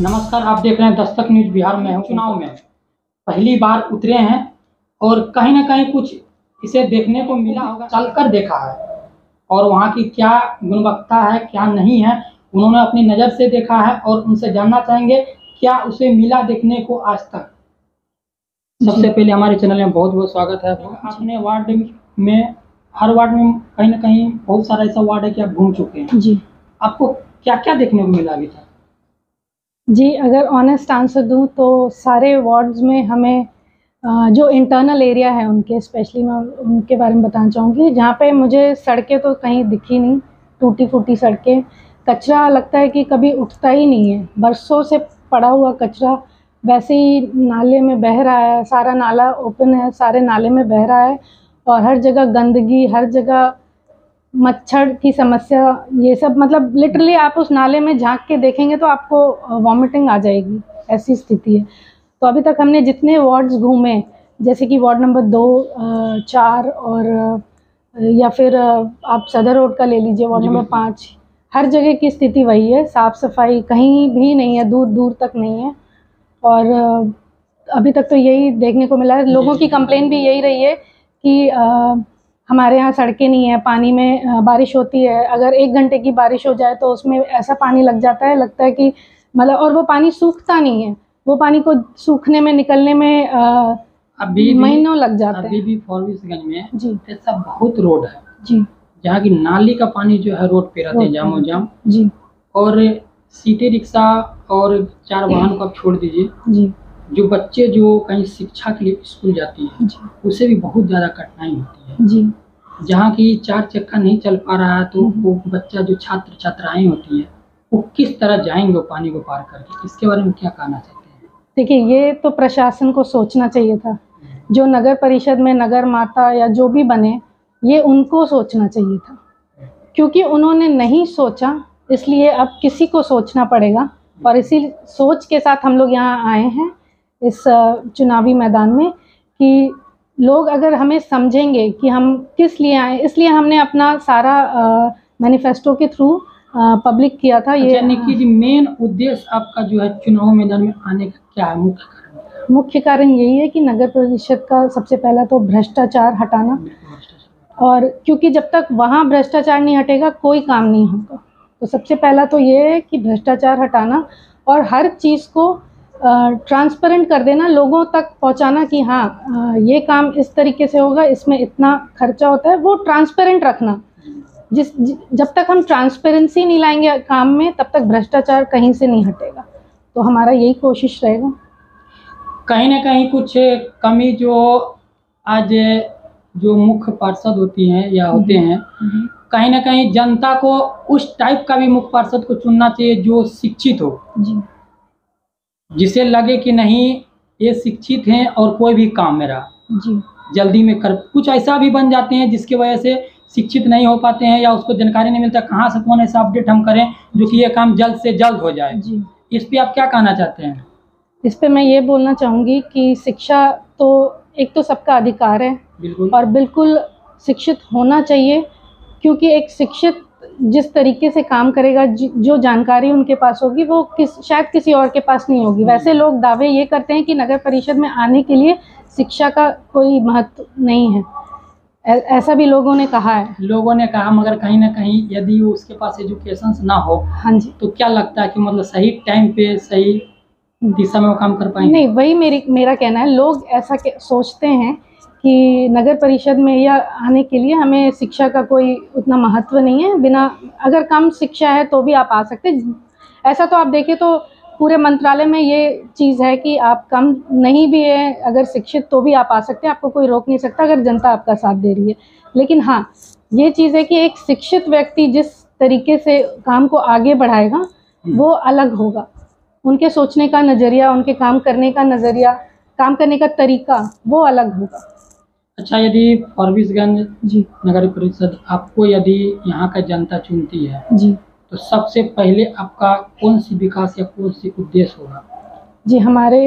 नमस्कार आप देख रहे हैं दस्तक न्यूज़ बिहार। में हूँ चुनाव में। पहली बार उतरे हैं और कहीं ना कहीं कुछ इसे देखने को मिला होगा चलकर देखा है। और वहाँ की क्या गुणवत्ता है क्या नहीं है उन्होंने अपनी नज़र से देखा है और उनसे जानना चाहेंगे क्या उसे मिला देखने को आज तक। सबसे पहले हमारे चैनल में बहुत बहुत स्वागत है। अपने वार्ड में हर वार्ड में कहीं ना कहीं बहुत सारा ऐसा वार्ड है कि आप घूम चुके हैं। जी। आपको क्या क्या देखने को मिला अभी तक? जी, अगर ऑनेस्ट आंसर दूँ तो सारे वार्ड्स में हमें जो इंटरनल एरिया है उनके स्पेशली मैं उनके बारे में बताना चाहूँगी। जहाँ पे मुझे सड़कें तो कहीं दिखी नहीं टूटी फूटी सड़कें। कचरा लगता है कि कभी उठता ही नहीं है। बरसों से पड़ा हुआ कचरा वैसे ही नाले में बह रहा है, सारा नाला ओपन है, सारे नाले में बह रहा है और हर जगह गंदगी, हर जगह मच्छर की समस्या ये सब मतलब लिटरली आप उस नाले में झाँक के देखेंगे तो आपको वॉमिटिंग आ जाएगी ऐसी स्थिति है। तो अभी तक हमने जितने वार्ड्स घूमे जैसे कि वार्ड नंबर दो चार और या फिर आप सदर रोड का ले लीजिए वार्ड नंबर पाँच हर जगह की स्थिति वही है साफ़ सफ़ाई कहीं भी नहीं है दूर दूर तक नहीं है। और अभी तक तो यही देखने को मिला है लोगों की। कंप्लेन भी यही रही है कि हमारे यहाँ सड़कें नहीं है पानी में बारिश होती है। अगर एक घंटे की बारिश हो जाए तो उसमें ऐसा पानी लग जाता है लगता है कि मतलब और वो पानी सूखता नहीं है। वो पानी को सूखने में निकलने में अ, अभी महीनों लग जाते अभी भी फॉरबिसगंज में जी। ऐसा बहुत रोड है। जी। जहाँ की नाली का पानी जो है रोड पे रहते हैं। जामो जाम जी। और सीटी रिक्शा और चार वाहन को आप छोड़ दीजिए। जी। जो बच्चे जो कहीं शिक्षा के लिए स्कूल जाते हैं उसे भी बहुत ज़्यादा कठिनाई होती है। जी। जहाँ की चार चक्का नहीं चल पा रहा है तो हम्म। वो बच्चा जो छात्र छात्राएँ होती है वो किस तरह जाएँगे वो पानी को पार करके? इसके बारे में क्या कहना चाहते हैं? देखिए ये तो प्रशासन को सोचना चाहिए था। जो नगर परिषद में नगर माता या जो भी बने ये उनको सोचना चाहिए था। क्योंकि उन्होंने नहीं सोचा इसलिए अब किसी को सोचना पड़ेगा। और इसी सोच के साथ हम लोग यहाँ आए हैं। इस चुनावी मैदान में कि लोग अगर हमें समझेंगे कि हम किस लिए आए इसलिए हमने अपना सारा मैनिफेस्टो के थ्रू पब्लिक किया था ये निक्की जी मेन उद्देश्य आपका जो है चुनाव मैदान में आने का क्या है? मुख्य कारण मुख्य कारण यही है कि नगर परिषद का सबसे पहला तो भ्रष्टाचार हटाना और क्योंकि जब तक वहाँ भ्रष्टाचार नहीं हटेगा कोई काम नहीं होगा। तो सबसे पहला तो ये है कि भ्रष्टाचार हटाना और हर चीज़ को ट्रांसपेरेंट कर देना लोगों तक पहुँचाना कि हाँ ये काम इस तरीके से होगा इसमें इतना खर्चा होता है वो ट्रांसपेरेंट रखना। जिस जब तक हम ट्रांसपेरेंसी नहीं लाएँगे काम में तब तक भ्रष्टाचार कहीं से नहीं हटेगा। तो हमारा यही कोशिश रहेगा। कहीं ना कहीं कुछ कमी जो आज जो मुख्य पार्षद होती हैं या होते हैं कहीं ना कहीं जनता को उस टाइप का भी मुख्य पार्षद को चुनना चाहिए जो शिक्षित हो। जी। जिसे लगे कि नहीं ये शिक्षित हैं और कोई भी काम मेरा जी। जल्दी में कर कुछ ऐसा भी बन जाते हैं जिसकी वजह से शिक्षित नहीं हो पाते हैं या उसको जानकारी नहीं मिलता कहाँ से कौन ऐसा अपडेट हम करें जो कि ये काम जल्द से जल्द हो जाए। जी। इस पर आप क्या कहना चाहते हैं? इस पर मैं ये बोलना चाहूँगी कि शिक्षा तो एक तो सबका अधिकार है बिल्कुल। और बिल्कुल शिक्षित होना चाहिए क्योंकि एक शिक्षित जिस तरीके से काम करेगा जो जानकारी उनके पास होगी वो किस शायद किसी और के पास नहीं होगी। वैसे लोग दावे ये करते हैं कि नगर परिषद में आने के लिए शिक्षा का कोई महत्व नहीं है। ऐसा भी लोगों ने कहा है। लोगों ने कहा मगर कहीं ना कहीं यदि उसके पास एजुकेशन ना हो हाँ जी। तो क्या लगता है कि मतलब सही टाइम पे सही दिशा में वो काम कर पाएँगे? नहीं वही मेरी मेरा कहना है लोग ऐसा सोचते हैं कि नगर परिषद में या आने के लिए हमें शिक्षा का कोई उतना महत्व नहीं है। बिना अगर कम शिक्षा है तो भी आप आ सकते ऐसा तो आप देखें तो पूरे मंत्रालय में ये चीज़ है कि आप कम नहीं भी है, अगर शिक्षित तो भी आप आ सकते हैं। आपको कोई रोक नहीं सकता अगर जनता आपका साथ दे रही है। लेकिन हाँ ये चीज़ है कि एक शिक्षित व्यक्ति जिस तरीके से काम को आगे बढ़ाएगा, वो अलग होगा। उनके सोचने का नज़रिया, उनके काम करने का नज़रिया, काम करने का तरीका, वो अलग होगा। अच्छा यदि फॉरबिसगंज जी। नगर परिषद आपको यदि यहाँ का जनता चुनती है जी। तो सबसे पहले आपका कौन सी विकास या कौन सी उद्देश्य होगा? जी हमारे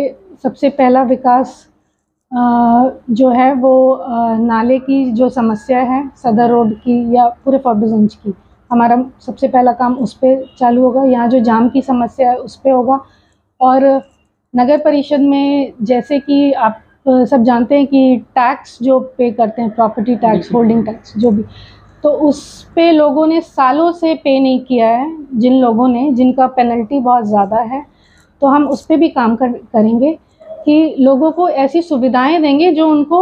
सबसे पहला विकास जो है वो नाले की जो समस्या है सदर रोड की या पूरे फॉरबिसगंज की हमारा सबसे पहला काम उस पर चालू होगा। यहाँ जो जाम की समस्या है उस पर होगा। और नगर परिषद में जैसे कि आप सब जानते हैं कि टैक्स जो पे करते हैं प्रॉपर्टी टैक्स होल्डिंग टैक्स जो भी। तो उस पे लोगों ने सालों से पे नहीं किया है जिन लोगों ने जिनका पेनल्टी बहुत ज़्यादा है तो हम उस पर भी काम कर करेंगे कि लोगों को ऐसी सुविधाएँ देंगे जो उनको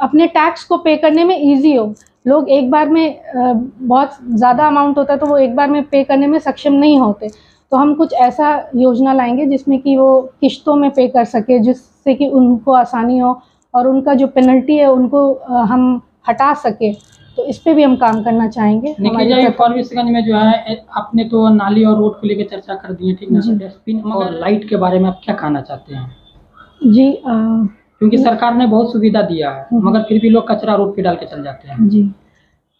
अपने टैक्स को पे करने में इजी हो। लोग एक बार में बहुत ज़्यादा अमाउंट होता है तो वो एक बार में पे करने में सक्षम नहीं होते। तो हम कुछ ऐसा योजना लाएँगे जिसमें कि वो किश्तों में पे कर सके जिससे कि उनको आसानी हो और उनका जो पेनल्टी है उनको हम हटा सके। तो इस पे भी हम काम करना चाहेंगे। फॉरबिसगंज में जो है आपने तो नाली और रोड को लेकर चर्चा कर दी है ठीक ना डस्टबिन और लाइट के बारे में आप क्या कहना चाहते हैं? जी अ, क्योंकि सरकार ने बहुत सुविधा दिया है हम्म। मगर फिर भी लोग कचरा रोड पे डाल के चल जाते हैं। जी।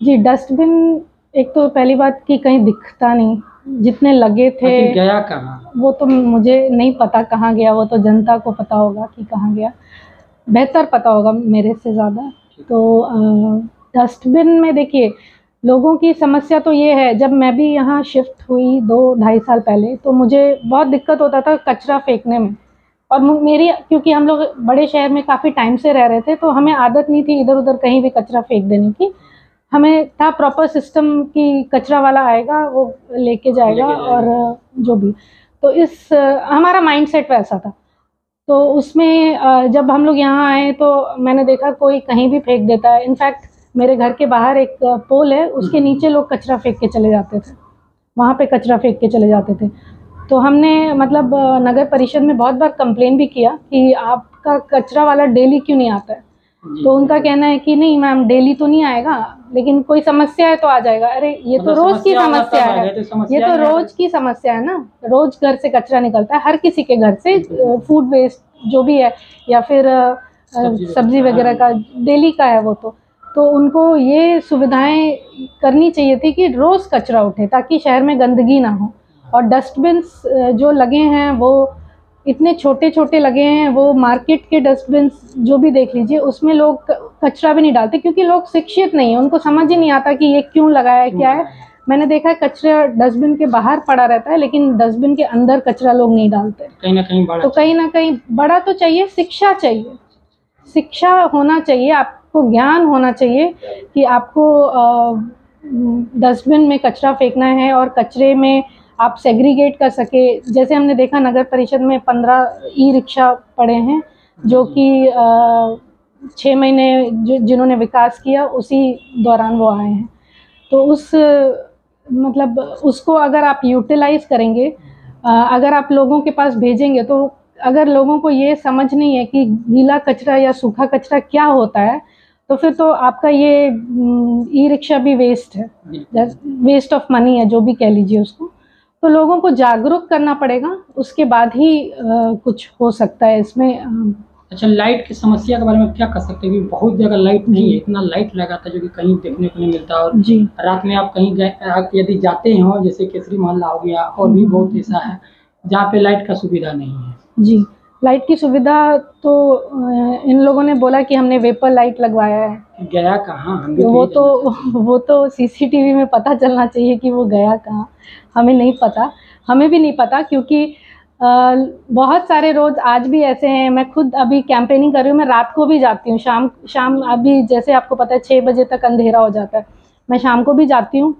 जी डस्टबिन एक तो पहली बात कि कहीं दिखता नहीं। जितने लगे थे। गया कहाँ? वो तो मुझे नहीं पता कहाँ गया वो तो जनता को पता होगा कि कहाँ गया। बेहतर पता होगा मेरे से ज़्यादा। तो डस्टबिन में देखिए लोगों की समस्या तो ये है जब मैं भी यहाँ शिफ्ट हुई दो ढाई साल पहले तो मुझे बहुत दिक्कत होता था कचरा फेंकने में। और मेरी क्योंकि हम लोग बड़े शहर में काफ़ी टाइम से रह रहे थे तो हमें आदत नहीं थी इधर उधर कहीं भी कचरा फेंक देने की। हमें था प्रॉपर सिस्टम कि कचरा वाला आएगा वो लेके जाएगा जाएगा। और जो भी तो इस हमारा माइंडसेट वैसा था तो उसमें जब हम लोग यहाँ आए तो मैंने देखा कोई कहीं भी फेंक देता है इनफैक्ट मेरे घर के बाहर एक पोल है उसके हम्म। नीचे लोग कचरा फेंक के चले जाते थे वहाँ पे कचरा फेंक के चले जाते थे तो हमने मतलब नगर परिषद में बहुत बार कंप्लेन भी किया कि आपका कचरा वाला डेली क्यों नहीं आता है। तो उनका कहना है कि नहीं मैम डेली तो नहीं आएगा लेकिन कोई समस्या है तो आ जाएगा। अरे ये तो मतलब रोज की समस्या है तो ये तो रोज की समस्या है ना। रोज घर से कचरा निकलता है हर किसी के घर से फ़ूड वेस्ट जो भी है या फिर सब्ज़ी वगैरह। का, वगैरह का डेली का है वो तो। तो उनको ये सुविधाएँ करनी चाहिए थी कि रोज कचरा उठे ताकि शहर में गंदगी ना हो। और डस्टबिन जो लगे हैं वो इतने छोटे छोटे लगे हैं वो मार्केट के डस्टबिन जो भी देख लीजिए उसमें लोग कचरा भी नहीं डालते क्योंकि लोग शिक्षित नहीं है उनको समझ ही नहीं आता कि ये क्यों लगाया है क्या है। मैंने देखा है कचरा डस्टबिन के बाहर पड़ा रहता है लेकिन डस्टबिन के अंदर कचरा लोग नहीं डालते। कहीं ना कहीं बड़ा तो कहीं ना कहीं बड़ा तो चाहिए शिक्षा चाहिए। शिक्षा होना चाहिए आपको ज्ञान होना चाहिए कि आपको डस्टबिन में कचरा फेंकना है और कचरे में आप सेग्रीगेट कर सके। जैसे हमने देखा नगर परिषद में पंद्रह ई रिक्शा पड़े हैं जो कि छः महीने जो जिन्होंने विकास किया उसी दौरान वो आए हैं। तो उस मतलब उसको अगर आप यूटिलाइज करेंगे अगर आप लोगों के पास भेजेंगे तो अगर लोगों को ये समझ नहीं है कि गीला कचरा या सूखा कचरा क्या होता है तो फिर तो आपका ये ई रिक्शा भी वेस्ट है। वेस्ट ऑफ़ मनी है जो भी कह लीजिए उसको। तो लोगों को जागरूक करना पड़ेगा। उसके बाद ही कुछ हो सकता है इसमें अच्छा लाइट की समस्या के बारे में क्या कर सकते हैं? बहुत जगह लाइट नहीं। है इतना लाइट लगा था जो कि कहीं देखने को नहीं मिलता और जी। रात में आप कहीं गए यदि जाते हो जैसे केसरी मोहल्ला हो गया और भी बहुत ऐसा है जहाँ पे लाइट का सुविधा नहीं है। जी लाइट की सुविधा तो इन लोगों ने बोला कि हमने वेपर लाइट लगवाया है। गया कहाँ? हम भी वो तो वो तो सीसीटीवी में पता चलना चाहिए कि वो गया कहाँ। हमें नहीं पता। हमें भी नहीं पता क्योंकि अ, बहुत सारे रोज आज भी ऐसे हैं। मैं खुद अभी कैंपेनिंग कर रही हूँ। मैं रात को भी जाती हूँ। शाम शाम अभी जैसे आपको पता है छः बजे तक अंधेरा हो जाता है। मैं शाम को भी जाती हूँ।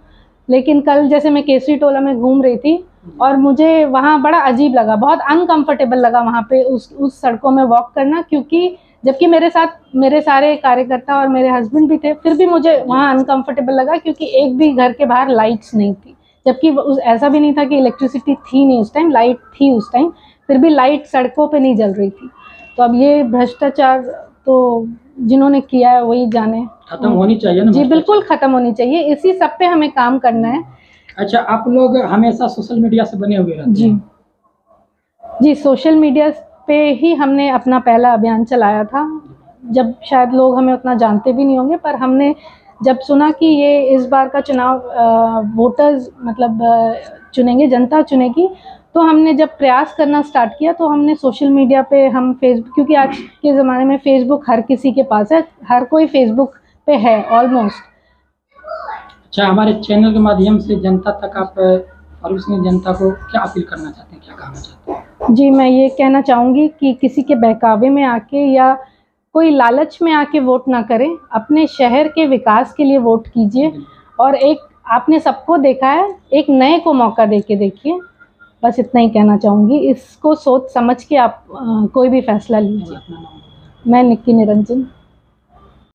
लेकिन कल जैसे मैं केसरी टोला में घूम रही थी और मुझे वहाँ बड़ा अजीब लगा। बहुत अनकंफर्टेबल लगा वहाँ पे उस उस सड़कों में वॉक करना क्योंकि जबकि मेरे साथ मेरे सारे कार्यकर्ता और मेरे हस्बैंड भी थे फिर भी मुझे वहाँ अनकंफर्टेबल लगा क्योंकि एक भी घर के बाहर लाइट्स नहीं थी। जबकि उस ऐसा भी नहीं था कि इलेक्ट्रिसिटी थी नहीं उस टाइम लाइट थी उस टाइम फिर भी लाइट सड़कों पे नहीं जल रही थी। तो अब ये भ्रष्टाचार तो जिन्होंने किया है वही जाने। खत्म होनी चाहिए ना जी बिल्कुल ख़त्म होनी चाहिए। इसी सब पे हमें काम करना है। अच्छा आप लोग हमेशा सोशल मीडिया से बने हुए रहते जी। हैं? जी सोशल मीडिया पे ही हमने अपना पहला अभियान चलाया था। जब शायद लोग हमें उतना जानते भी नहीं होंगे, पर हमने जब सुना कि ये इस बार का चुनाव वोटर्स मतलब चुनेंगे, जनता चुनेगी तो हमने जब प्रयास करना स्टार्ट किया तो हमने सोशल मीडिया पे हम फेसबुक क्योंकि आज के ज़माने में फेसबुक हर किसी के पास है, हर कोई फेसबुक पे है ऑलमोस्ट अच्छा हमारे चैनल के माध्यम से जनता तक आप और उसने जनता को क्या अपील करना चाहते हैं, क्या कहना चाहते हैं? जी मैं ये कहना चाहूँगी कि किसी के बहकावे में आके या कोई लालच में आके वोट ना करें। अपने शहर के विकास के लिए वोट कीजिए। और एक आपने सबको देखा है एक नए को मौका दे के देखिए। बस इतना ही कहना चाहूँगी। इसको सोच समझ के आप आ, कोई भी फैसला लीजिए। मैं निक्की निरंजन।